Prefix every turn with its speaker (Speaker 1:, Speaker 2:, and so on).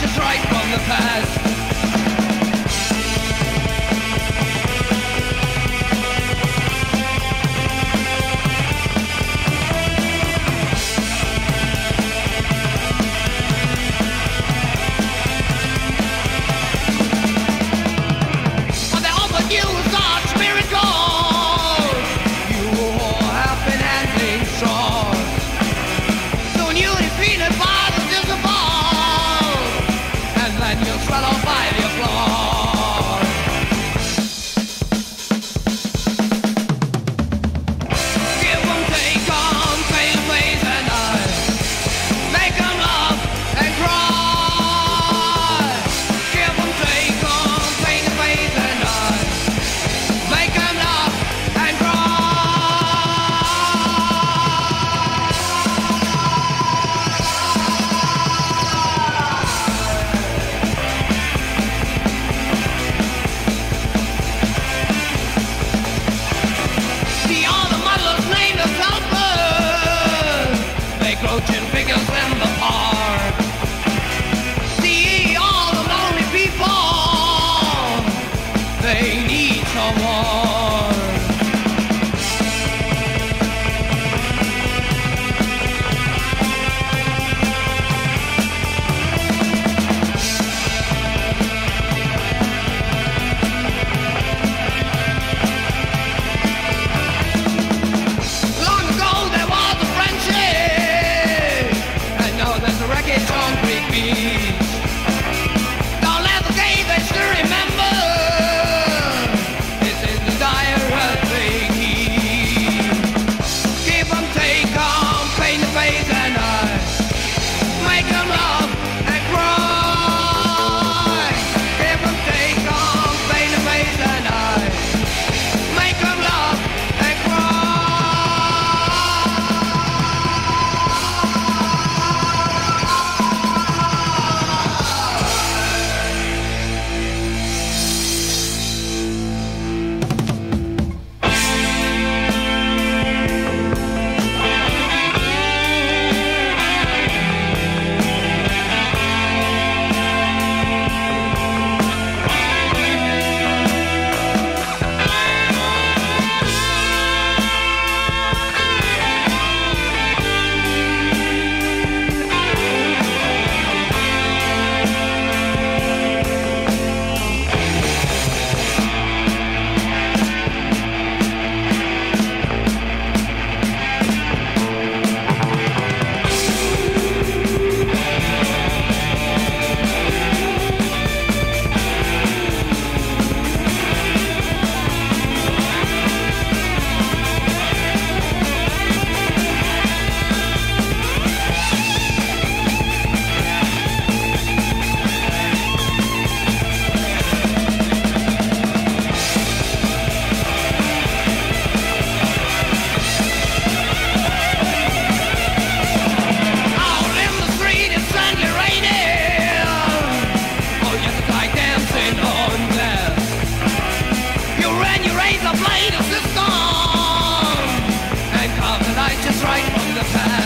Speaker 1: to drive from the past. And you raise a blade of system and carve the light just right from the past.